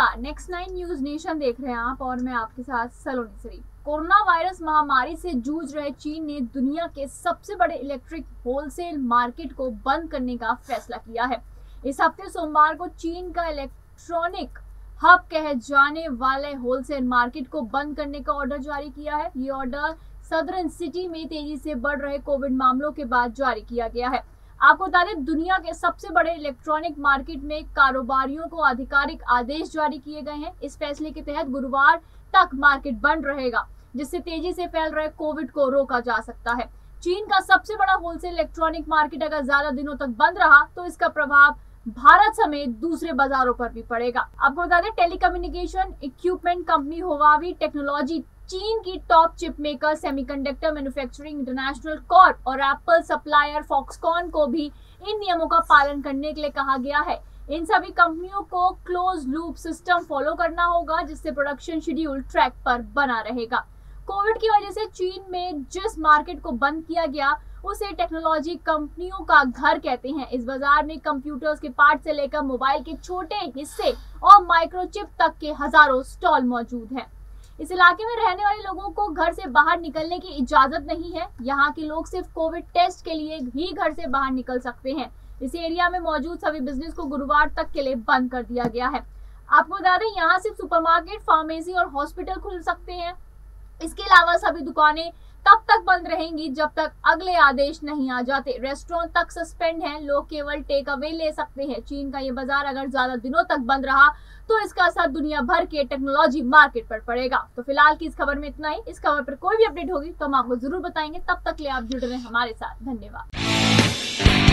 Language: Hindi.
एक्स नाइन न्यूज़ नेशन देख रहे हैं आप और मैं आपके साथ सलोनी सरी कोरोना वायरस महामारी से जूझ रहे चीन ने दुनिया के सबसे बड़े इलेक्ट्रिक होलसेल मार्केट को बंद करने का फैसला किया है। इस हफ़्ते सोमवार को चीन का इलेक्ट्रॉनिक हब कहे जाने वाले होलसेल मार्केट को बंद करने का ऑर्डर जारी किया है। ये ऑर्डर सदरन सिटी में तेज़ी से बढ़ रहे कोविड मामलों के बाद जारी किया गया है। आपको बता दें, दुनिया के सबसे बड़े इलेक्ट्रॉनिक मार्केट में कारोबारियों को आधिकारिक आदेश जारी किए गए हैं। इस फैसले के तहत गुरुवार तक मार्केट बंद रहेगा, जिससे तेज़ी से फैल रहे कोविड को रोका जा सकता है। चीन का सबसे बड़ा होलसेल इलेक्ट्रॉनिक मार्केट अगर ज़्यादा दिनों तक बंद रहा तो इसका प्रभाव भारत समेत दूसरे बाजारों पर भी पड़ेगा। आपको बता दें telecommunication equipment company Huawei technology चीन की top chip maker semiconductor manufacturing international corp और एप्पल सप्लायर फॉक्सकॉन को भी इन नियमों का पालन करने के लिए कहा गया है। इन सभी कंपनियों को क्लोज लूप सिस्टम फॉलो करना होगा, जिससे प्रोडक्शन शेड्यूल ट्रैक पर बना रहेगा। कोविड की वजह से चीन में जिस मार्केट को बंद किया गया, उसे टेक्नोलॉजी कंपनियों का घर कहते हैं। इस बाज़ार में कंप्यूटर्स के पार्ट से लेकर मोबाइल के छोटे हिस्से और माइक्रोचिप तक के हज़ारों स्टॉल मौजूद हैं। इस इलाके में रहने वाले लोगों को घर से बाहर निकलने की इजाज़त नहीं है। यहाँ के लोग सिर्फ़ कोविड टेस्ट के लिए ही घर से बाहर निकल सकते हैं। इस एरिया में मौजूद सभी बिज़नेस को गुरुवार तक के लिए बंद कर दिया गया है। आपको बता दें, यहाँ सिर्फ़ सुपरमार्केट, फार्मेसी और हॉस्पिटल खुल सकते हैं। इसके अलावा सभी दुकानें तब तक बंद रहेंगी जब तक अगले आदेश नहीं आ जाते। रेस्टोरेंट तक सस्पेंड है, लोग केवल टेक अवे ले सकते हैं। चीन का ये बाज़ार अगर ज़्यादा दिनों तक बंद रहा तो इसका असर दुनिया भर के टेक्नोलॉजी मार्केट पर पड़ेगा। तो फ़िलहाल की इस खबर में इतना ही। इस खबर पर कोई भी अपडेट होगी तो हम आपको ज़रूर बताएँगे। तब तक ले आप जुड़ रहे हैं हमारे साथ। धन्यवाद।